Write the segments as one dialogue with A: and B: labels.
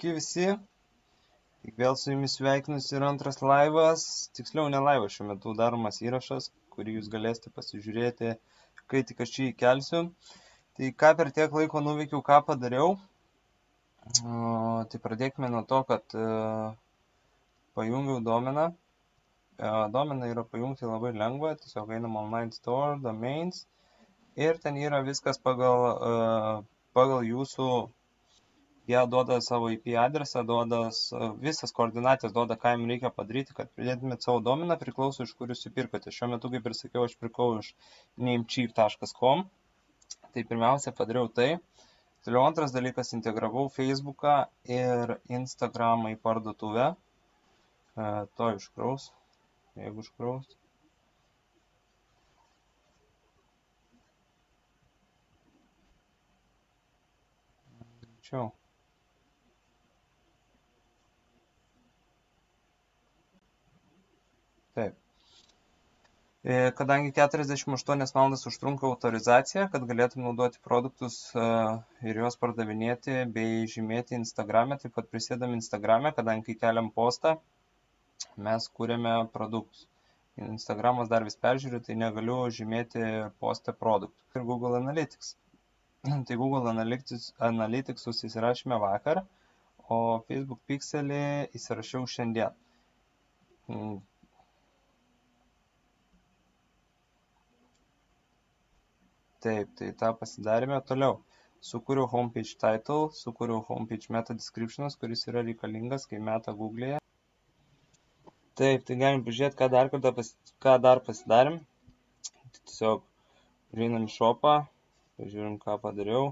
A: Sveiki visi. Tik vėl su jumis sveikinus ir antras laivas, tiksliau ne laivas šiuo metu daromas įrašas, kurį jūs galėsite pasižiūrėti, kai tik aš jį įkelsiu. Tai ką per tiek laiko nuveikiau, ką padariau. O, tai pradėkime nuo to, kad uh, pajungiau domeną. Uh, domeną yra pajungti labai lengva, tiesiog einam online store, domains ir ten yra viskas pagal, uh, pagal jūsų jie duoda savo IP adresą, duoda visas koordinatės, duoda, ką jums reikia padaryti, kad pridėtumėt savo domeną, priklauso iš kur jūs įpirkote. Šiuo metu, kaip ir sakiau, aš pirkau iš namecheap.com. Tai pirmiausia, padariau tai. Toliau antras dalykas, integravau Facebooką ir Instagramą į parduotuvę. E, to iškraus, jeigu iškraus. Greičiau. Taip. E, kadangi 48 valandas užtrunka autorizacija, kad galėtum naudoti produktus e, ir juos pardavinėti bei žymėti Instagram'e, taip pat prisėdam Instagram'e, kadangi kai keliam postą, mes kūrėme produktus. Instagramas dar vis peržiūriu, tai negaliu žymėti postą produktų. Ir Google Analytics. Tai Google Analytics, Analyticsus įsirašėme vakar, o Facebook Pixelį įsirašiau šiandien Taip, tai tą pasidarėme toliau. Sukūriau homepage title, sukūriau homepage meta descriptionas, kuris yra reikalingas, kai meta Google'e. Taip, tai galim pažiūrėti, ką dar kartą pas, ką dar pasidarėm. Tiesiog prieinam į shopą, pažiūrim, ką padariau.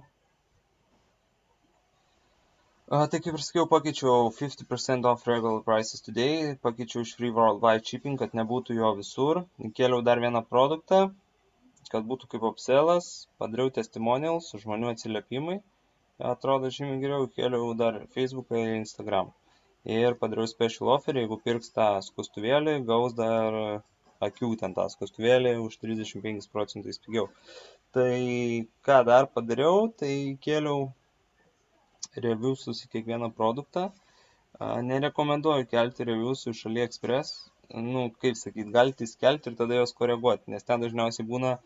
A: Uh, tai kaip ir sakiau, pakeičiau 50% off regular prices today, pakeičiau iš free worldwide shipping, kad nebūtų jo visur. Įkėliau dar vieną produktą, kad būtų kaip upsellas, padariau testimonials, žmonių atsiliepimai, atrodo žymiai geriau, kėliau dar Facebooką ir Instagram. Ir padariau special offer, jeigu pirks tą skustuvėlį, gaus dar akių ten tą skustuvėlį už 35 procentais pigiau. Tai ką dar padariau, tai kėliau reviewsus į kiekvieną produktą. Nerekomenduoju kelti reviewsų iš AliExpress, nu, kaip sakyt, galite įskelti ir tada juos koreguoti, nes ten dažniausiai būna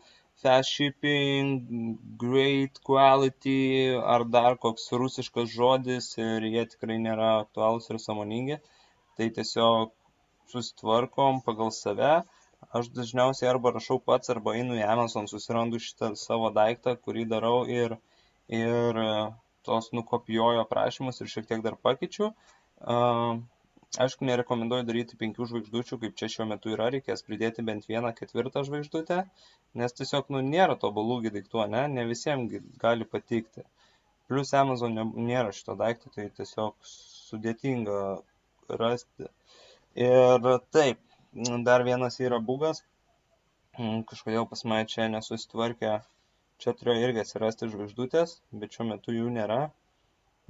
A: fast shipping, great quality ar dar koks rusiškas žodis ir jie tikrai nėra aktualūs ir samoningi. Tai tiesiog susitvarkom pagal save. Aš dažniausiai arba rašau pats, arba einu į Amazon, susirandu šitą savo daiktą, kurį darau ir, ir tos nukopijuoju aprašymus ir šiek tiek dar pakeičiu. Uh, Aišku, nerekomenduoju daryti penkių žvaigždučių, kaip čia šiuo metu yra, reikės pridėti bent vieną ketvirtą žvaigždutę, nes tiesiog, nu, nėra tobulų daiktų, ne, ne visiems gali patikti. Plus Amazon nėra šito daikto, tai tiesiog sudėtinga rasti. Ir taip, dar vienas yra bugas, kažkodėl pas mane čia nesusitvarkė, čia turėjo irgi atsirasti žvaigždutės, bet šiuo metu jų nėra,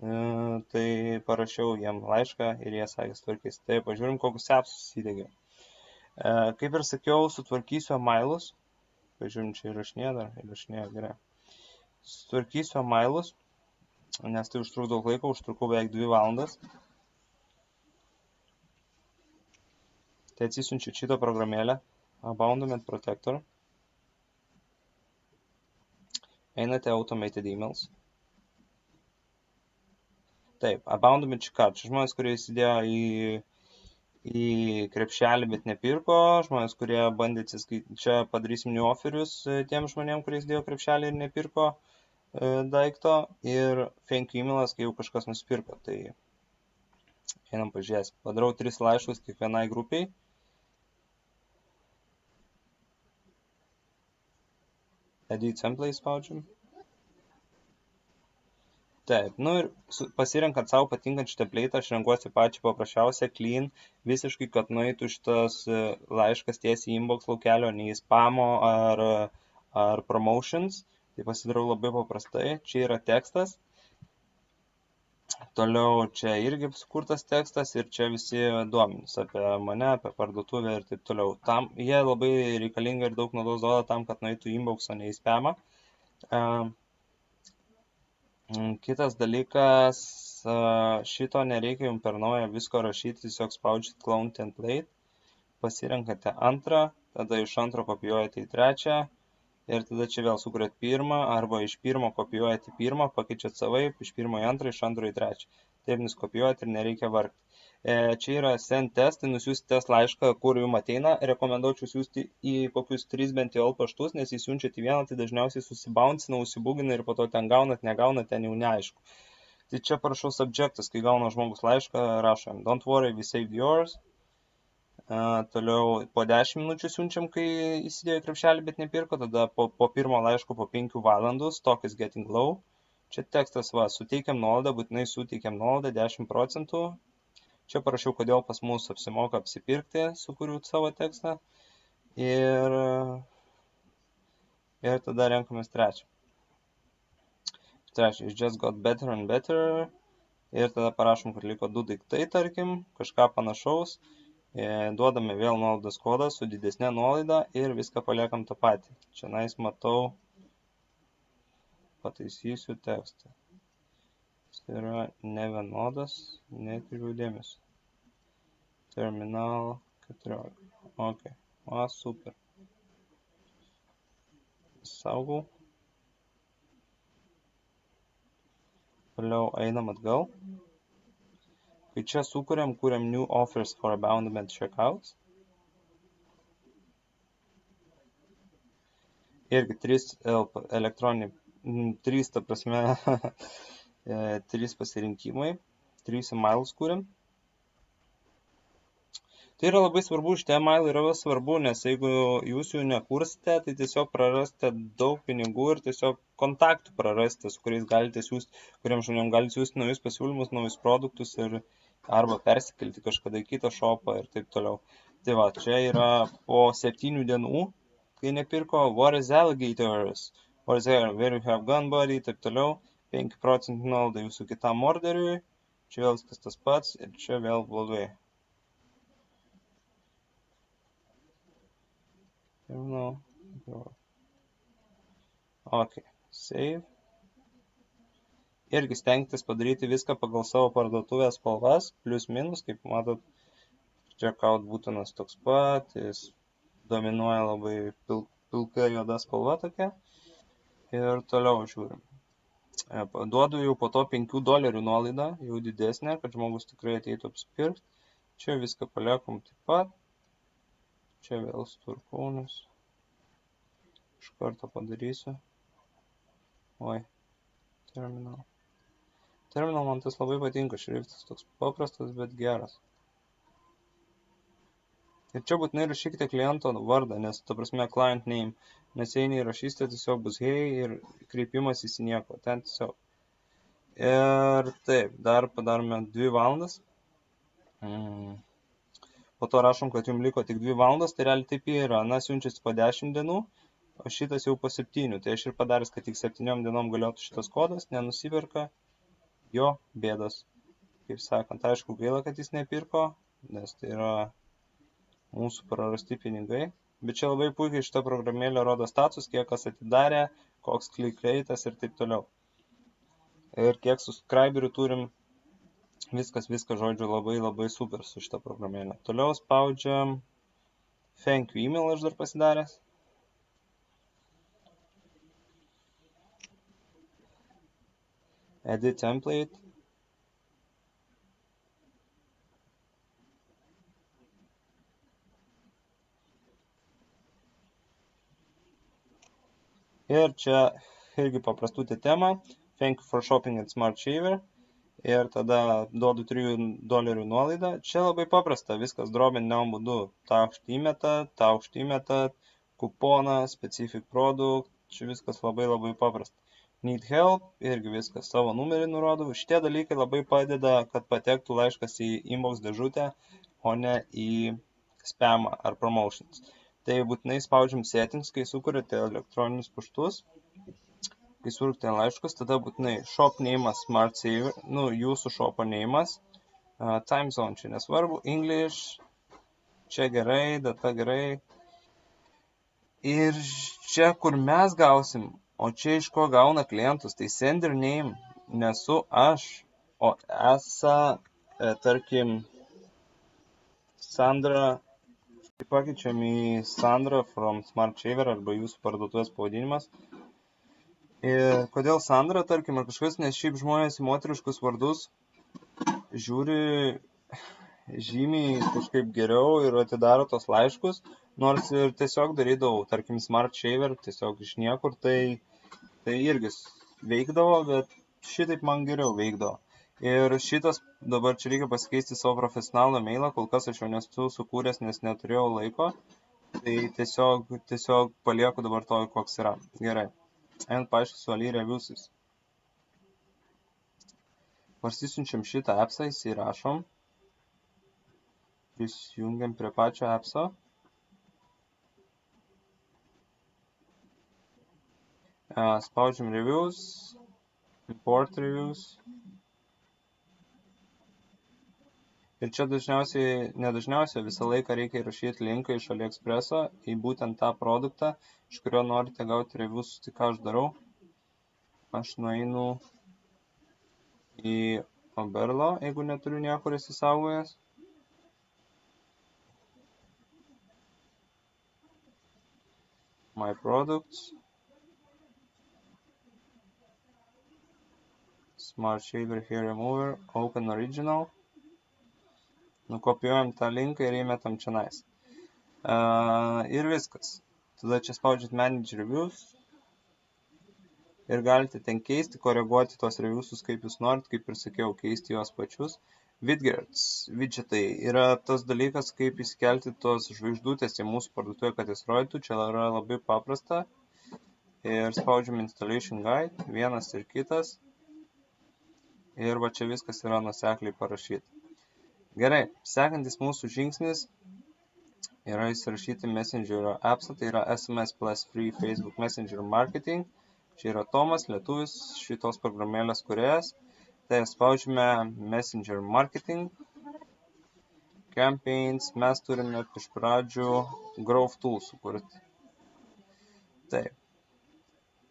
A: tai parašiau jiem laišką ir jie sakė, sutvarkys. Tai pažiūrim, kokius apsus įdėgiau. E, kaip ir sakiau, sutvarkysiu mailus. Pažiūrim, čia įrašinė dar, įrašinė gerai. Sutvarkysiu mailus, nes tai užtruk daug laiko, užtrukau beveik 2 valandas. Tai atsisiunčiu šitą programėlę, Aboundment Protector. Einate Automated Emails. Taip, Card. Čia žmonės, kurie įsidėjo į, į krepšelį, bet nepirko. Žmonės, kurie bandė atsiskaityti. Čia padarysim new offerius e, tiem žmonėm, kurie įsidėjo krepšelį ir nepirko e, daikto. Ir thank you emailas, kai jau kažkas nusipirko. Tai einam pažiūrėsim. Padarau tris laiškus kiekvienai grupiai. Edit template spaudžiam. Taip, nu ir pasirenkant savo patinkančią template'ą, aš renkuosi pačią paprasčiausią, clean, visiškai, kad nueitų šitas e, laiškas tiesiai į inbox laukelio, nei į spamo ar, ar promotions. Tai pasidarau labai paprastai. Čia yra tekstas. Toliau čia irgi sukurtas tekstas ir čia visi duomenys apie mane, apie parduotuvę ir taip toliau. Tam, jie labai reikalinga ir daug naudos duoda tam, kad nueitų į inbox, o ne į spamą. Uh, kitas dalykas, šito nereikia jums per naują visko rašyti, tiesiog spaudžiat clone template, pasirenkate antrą, tada iš antro kopijuojate į trečią ir tada čia vėl sukuriat pirmą arba iš pirmo kopijuojate pirmą, pakeičiat savaip, iš pirmo į antrą, iš antro į trečią. Taip nuskopijuojat ir nereikia vargti. E, čia yra send test, tai nusiųsti test laišką, kur jums ateina. Rekomenduočiau siūsti į kokius 3 bent jau paštus, nes įsiunčiat į vieną, tai dažniausiai susibouncina, užsibūgina ir po to ten gaunat, negaunat, ten jau neaišku. Tai čia parašau subjectas, kai gauna žmogus laišką, rašom, don't worry, we saved yours. Uh, toliau po 10 minučių siunčiam, kai įsidėjo krepšelį, bet nepirko, tada po, po pirmo laiško po 5 valandų, stock is getting low. Čia tekstas, va, suteikiam nuolaidą, būtinai suteikiam nuolaidą 10 procentų, Čia parašiau, kodėl pas mus apsimoka apsipirkti, sukuriu savo tekstą. Ir, ir tada renkamės trečią. Trečią, it just got better and better. Ir tada parašom, kad liko du daiktai, tarkim, kažką panašaus. E, duodame vėl nuolaidos kodą su didesnė nuolaida ir viską paliekam tą patį. Čia nais matau, pataisysiu tekstą yra nevienodas, nekreipiau dėmesio. Terminal 14. Ok. O, super. Saugau. Toliau einam atgal. Kai čia sukuriam, kuriam new offers for abandonment checkouts. Irgi 3 elektroniniai, 3 ta prasme e, trys pasirinkimai, trys emailus kūrėm. Tai yra labai svarbu, šitie emailai yra svarbu, nes jeigu jūs jų nekursite, tai tiesiog prarasite daug pinigų ir tiesiog kontaktų prarasite, su kuriais galite siūsti, kuriam žmonėm galite siūsti naujus pasiūlymus, naujus produktus ir arba persikelti kažkada į kitą šopą ir taip toliau. Tai va, čia yra po septynių dienų, kai nepirko What is Alligators, What is there, Where you have gun body, taip toliau. 5 procentų nuolaida jūsų kitam orderiui, čia vėl viskas tas pats ir čia vėl blogai. Terminal. Ok, save. Irgi stengtis padaryti viską pagal savo parduotuvės spalvas, plus minus, kaip matot, checkout būtinas toks pat, jis dominuoja labai pil, pilka juoda spalva tokia. Ir toliau žiūrim. E, duodu jau po to 5 dolerių nuolaidą, jau didesnė, kad žmogus tikrai ateitų apsipirkti. Čia viską paliekam taip pat. Čia vėl sturkūnus. Iš karto padarysiu. Oi, terminal. Terminal man tas labai patinka, šriftas toks paprastas, bet geras. Ir čia būtinai rašykite kliento vardą, nes, ta prasme, client name nes jei neįrašysite, tiesiog bus hei ir kreipimas į nieko. Ten tiesiog. Ir taip, dar padarome 2 valandas. Mm. Po to rašom, kad jums liko tik 2 valandas, tai realiai taip yra. Na, siunčiasi po 10 dienų, o šitas jau po 7. Tai aš ir padaręs, kad tik 7 dienom galiotų šitas kodas, nenusiperka jo bėdas. Kaip sakant, aišku, gaila, kad jis nepirko, nes tai yra mūsų prarasti pinigai. Bet čia labai puikiai šita programėlė rodo status, kiek kas atidarė, koks click rate'as ir taip toliau. Ir kiek subscriberių turim, viskas, viskas, žodžiu, labai labai super su šita programėlė. Toliau spaudžiam thank you email aš dar pasidaręs. Edit template. Ir čia irgi paprastutė tema. Thank you for shopping at Smart Shaver. Ir tada duodu 3 dolerių nuolaidą. Čia labai paprasta, viskas drobiniam būdu. Taukštį įmetat, taukštį įmetat, kuponą, specific product. Čia viskas labai labai paprasta. Need help, irgi viskas savo numerį nurodau. Šitie dalykai labai padeda, kad patektų laiškas į inbox dėžutę, o ne į spamą ar promotions tai būtinai spaudžiam settings, kai sukuriate elektroninius paštus, kai surukite laiškus, tada būtinai shop name'as smart saver, nu, jūsų shopo name'as, uh, time zone čia nesvarbu, English, čia gerai, data gerai. Ir čia, kur mes gausim, o čia iš ko gauna klientus, tai sender name nesu aš, O esą, e, tarkim, Sandra, pakeičiam į Sandra from Smart Shaver arba jūsų parduotuvės pavadinimas. Ir kodėl Sandra, tarkim, ar kažkas, nes šiaip žmonės į moteriškus vardus žiūri žymiai kažkaip geriau ir atidaro tos laiškus, nors ir tiesiog darydavau, tarkim, Smart Shaver, tiesiog iš niekur, tai, tai irgi veikdavo, bet šitaip man geriau veikdavo. Ir šitas, dabar čia reikia pasikeisti savo profesionalų mailą, kol kas aš jau nesu sukūręs, nes neturėjau laiko, tai tiesiog, tiesiog palieku dabar to, koks yra. Gerai. And paaiškinsiu Ali reviewsus. Parsisiunčiam šitą appsą, įsirašom. Prisijungiam prie pačio appso. Spaudžiam reviews, import reviews. Ir čia dažniausiai, nedažniausiai visą laiką reikia įrašyti linką iš AliExpreso į būtent tą produktą, iš kurio norite gauti reviews. Tai ką aš darau? Aš nueinu į Oberlo, jeigu neturiu niekur įsisaugojęs. My products. Smart Shaver Hair Remover, Open Original nukopijuojam tą linką ir įmetam čia nais. Uh, ir viskas. Tada čia spaudžiat Manage Reviews ir galite ten keisti, koreguoti tos reviewsus, kaip jūs norit, kaip ir sakiau, keisti juos pačius. Widgets, widgetai yra tas dalykas, kaip įsikelti tos žvaigždutės į mūsų parduotuvę, kad jis rodytų. Čia yra labai paprasta. Ir spaudžiam Installation Guide, vienas ir kitas. Ir va čia viskas yra nusekliai parašyta. Gerai, sekantis mūsų žingsnis yra įsirašyti Messengerio appsą, tai yra SMS plus Free Facebook Messenger Marketing. Čia yra Tomas, lietuvis, šitos programėlės kuriejas. Tai spaudžiame Messenger Marketing. Campaigns mes turime iš pradžių Growth Tool sukurti. Taip.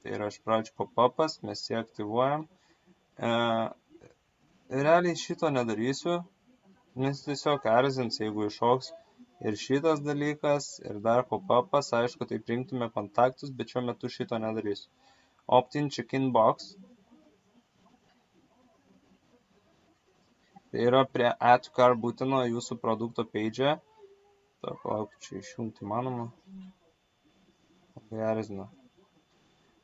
A: Tai yra iš pradžių pop-upas, mes jį aktyvuojam. E, realiai šito nedarysiu, nes tiesiog erzins, jeigu iššoks ir šitas dalykas, ir dar pop-upas, aišku, tai priimtume kontaktus, bet šiuo metu šito nedarysiu. Opt-in check-in box. Tai yra prie add car būtino jūsų produkto page. Tai palauk, čia išjungti manoma. Labai erzina.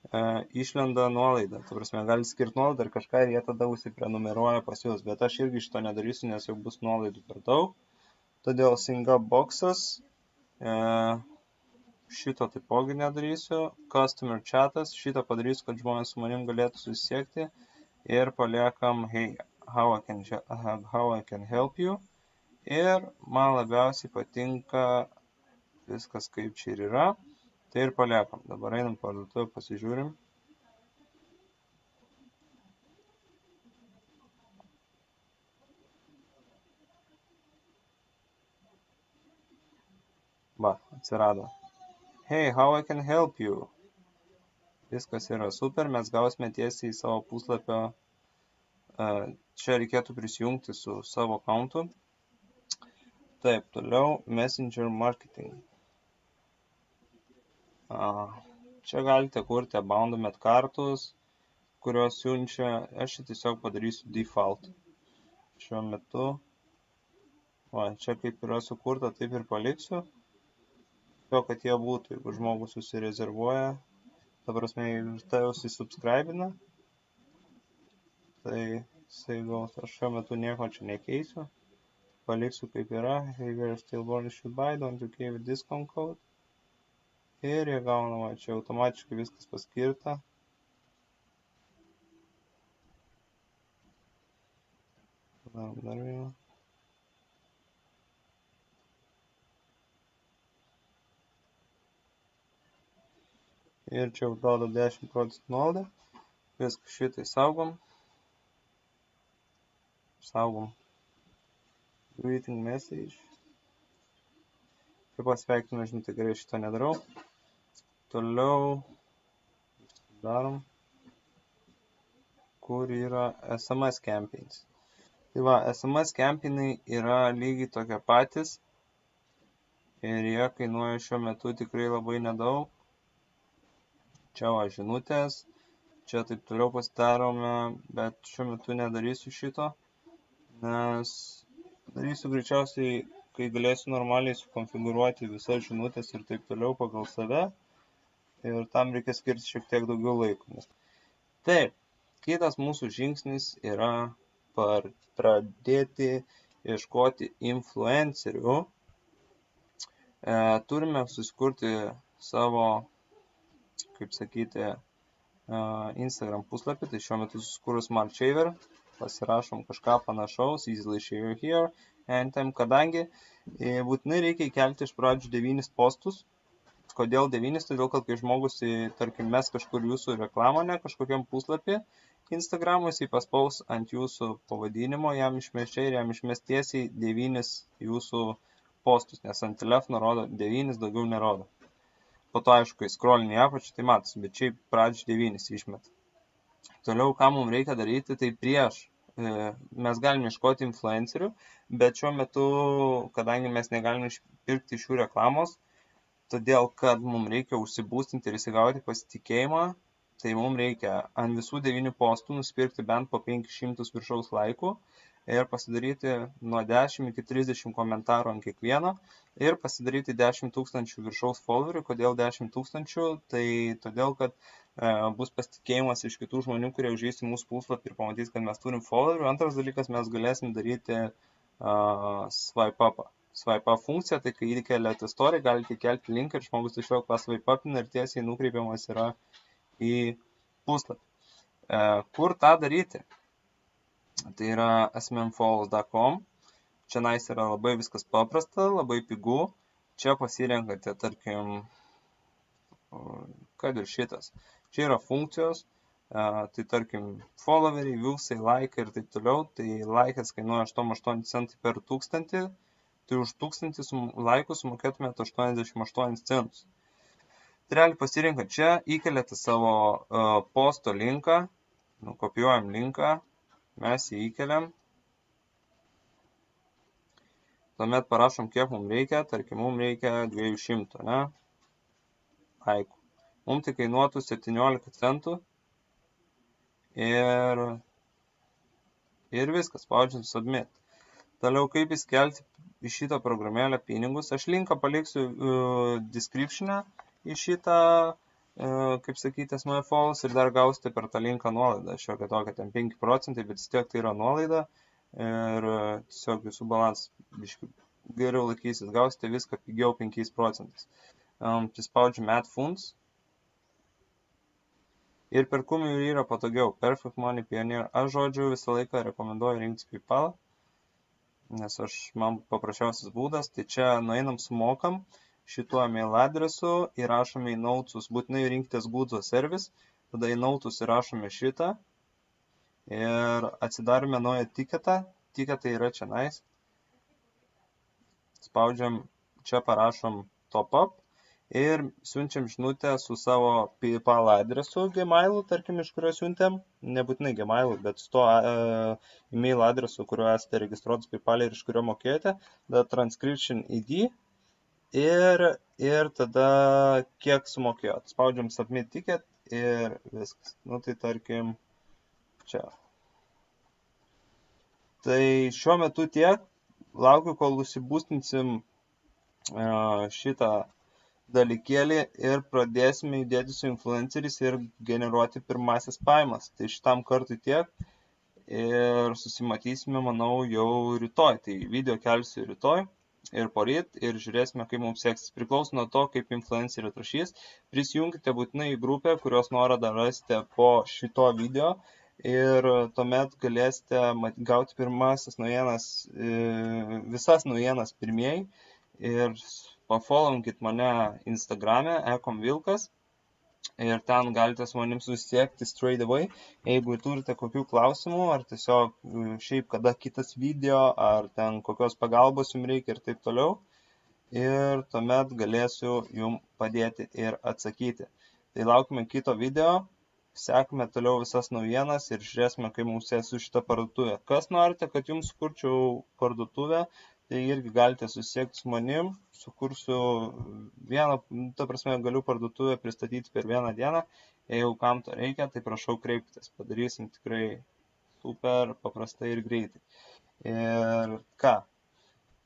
A: E, išlenda nuolaida. Ta prasme, gali skirti nuolaidą ir kažką ir jie tada užsiprenumeruoja pas jūs. Bet aš irgi šito nedarysiu, nes jau bus nuolaidų per daug. Todėl singa boxas. E, šito taipogi nedarysiu. Customer chatas. Šitą padarysiu, kad žmonės su manim galėtų susisiekti. Ir paliekam, hey, how I can, how I can help you. Ir man labiausiai patinka viskas kaip čia ir yra. Tai ir paliekam. Dabar einam parduotuvę, pasižiūrim. Va, atsirado. Hey, how I can help you? Viskas yra super, mes gausime tiesiai į savo puslapio. Čia reikėtų prisijungti su savo kontu. Taip, toliau Messenger Marketing. Čia galite kurti aboundment kartus, kurios siunčia. Aš čia tiesiog padarysiu default. Šiuo metu. Va, čia kaip yra sukurta, taip ir paliksiu. Jo, kad jie būtų, jeigu žmogus susirezervuoja. Ta prasme, jeigu tai jau susubscribina, tai jisai gaus. Aš šiuo metu nieko čia nekeisiu. Paliksiu kaip yra. Are still born should buy, don't you give discount code ir jie gauna va čia automatiškai viskas paskirta. Padarom dar vieną. Ir čia duoda 10 procentų nuolaidą. Viską šitai saugom. Saugom. Greeting message. Čia pasveikinu žinutę gerai šito nedarau Toliau. Darom, kur yra SMS campaigns. Tai va, SMS kempinai yra lygiai tokie patys. Ir jie kainuoja šiuo metu tikrai labai nedaug. Čia va žinutės, čia taip toliau pasidarome, bet šiuo metu nedarysiu šito, nes darysiu greičiausiai, kai galėsiu normaliai sukonfigūruoti visas žinutės ir taip toliau pagal save ir tam reikia skirti šiek tiek daugiau laiko. Nes... Taip, kitas mūsų žingsnis yra pradėti ieškoti influencerių. E, turime susikurti savo, kaip sakyti, e, Instagram puslapį, tai šiuo metu susikūrus Marchaver, pasirašom kažką panašaus, easily share here, and time, kadangi e, būtinai reikia įkelti iš pradžių devynis postus, kodėl devynis, todėl kad kai žmogus, tarkim, mes kažkur jūsų reklamą, ne kažkokiam puslapį, Instagram'ui jisai paspaus ant jūsų pavadinimo, jam išmeš čia ir jam išmės tiesiai devynis jūsų postus, nes ant telefono rodo devynis, daugiau nerodo. Po to, aišku, kai scrollini apačią, tai matosi, bet šiaip pradžių devynis išmet. Toliau, ką mums reikia daryti, tai prieš e, mes galime iškoti influencerių, bet šiuo metu, kadangi mes negalime išpirkti šių reklamos, todėl kad mums reikia užsibūstinti ir įsigauti pasitikėjimą, tai mums reikia ant visų devynių postų nusipirkti bent po 500 viršaus laikų ir pasidaryti nuo 10 iki 30 komentarų ant kiekvieno ir pasidaryti 10 tūkstančių viršaus followerių. Kodėl 10 tūkstančių? Tai todėl, kad e, bus pasitikėjimas iš kitų žmonių, kurie užeis į mūsų puslapį ir pamatys, kad mes turim followerių. Antras dalykas, mes galėsim daryti uh, swipe upą up funkcija, tai kai įkeliate story, galite įkelti linką ir žmogus tiesiog paswipe upina ir tiesiai nukreipiamas yra į puslapį. E, kur tą daryti? Tai yra asmenfollows.com. Čia nais yra labai viskas paprasta, labai pigu. Čia pasirenkate, tarkim, kad ir šitas. Čia yra funkcijos, Uh, tai tarkim followeriai, viewsai, like ir taip toliau, tai laikas kainuoja 88 centai per tūkstantį, tai už 1000 laikų sumokėtumėte 88 centus. Realiai pasirinkat čia, įkeliate savo uh, posto linką, nukopijuojam linką, mes jį įkeliam. Tuomet parašom, kiek mums reikia, tarkim, mums reikia 200, ne? Laikų. Mums tai kainuotų 17 centų. Ir, ir viskas, spaudžiam submit. Toliau, kaip įskelti į šitą programėlę pinigus. Aš linką paliksiu uh, description'e į šitą, uh, kaip sakyti, SME Falls ir dar gausite per tą linką nuolaidą. Šiokia tokia, ten 5 procentai, bet vis tiek tai yra nuolaida ir uh, tiesiog jūsų balansas geriau laikysis, gausite viską pigiau 5 procentais. Um, tai spaudžiu Met Funds. Ir per kumių yra patogiau. Perfect Money Pioneer. Aš žodžiu visą laiką rekomenduoju rinktis PayPal nes aš man paprasčiausias būdas, tai čia nueinam sumokam šituo mail adresu, įrašome į nautus, būtinai rinkitės Goodzo servis, tada į nautus įrašome šitą ir atsidarome naują tiketą, tiketai yra čia nais, spaudžiam, čia parašom top up ir siunčiam žinutę su savo PayPal adresu Gmailu, tarkim, iš kurio siuntėm, nebūtinai Gmailu, bet su to uh, email adresu, kuriuo esate registruotas PayPal ir iš kurio mokėjote, tada transcription ID ir, ir tada kiek sumokėjot. Spaudžiam submit ticket ir viskas. Nu tai tarkim, čia. Tai šiuo metu tiek, laukiu, kol užsibūstinsim uh, šitą dalykėlį ir pradėsime judėti su influenceriais ir generuoti pirmasis pajamas. Tai šitam kartui tiek ir susimatysime, manau, jau rytoj. Tai video kelsiu rytoj ir poryt ir žiūrėsime, kaip mums seksis. Priklauso nuo to, kaip influenceriai atrašys. Prisijungkite būtinai į grupę, kurios nuorodą rasite po šito video ir tuomet galėsite gauti pirmasis naujienas, e, visas naujienas pirmieji ir pafollowkit mane Instagrame, ekomvilkas. Ir ten galite su manim susisiekti straight away. Jeigu turite kokių klausimų, ar tiesiog e, šiaip kada kitas video, ar ten kokios pagalbos jums reikia ir taip toliau. Ir tuomet galėsiu jums padėti ir atsakyti. Tai laukime kito video. sekame toliau visas naujienas ir žiūrėsime, kaip mums sės su šita parduotuvė. Kas norite, kad jums sukurčiau parduotuvę, tai irgi galite susiekti su manim, sukursiu vieną, ta prasme, galiu parduotuvę pristatyti per vieną dieną, jeigu kam to reikia, tai prašau kreiptis, padarysim tikrai super paprastai ir greitai. Ir ką,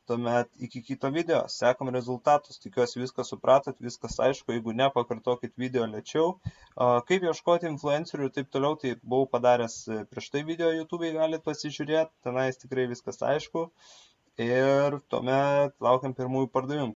A: tuomet iki kito video. Sekam rezultatus. Tikiuosi viską supratot viskas aišku. Jeigu ne pakartokit video lėčiau. Kaip ieškoti influencerių ir taip toliau tai buvau padaręs prieš tai video youtube galit pasižiūrėt. Tenais tikrai viskas aišku ir tuomet laukiam pirmųjų pardavimų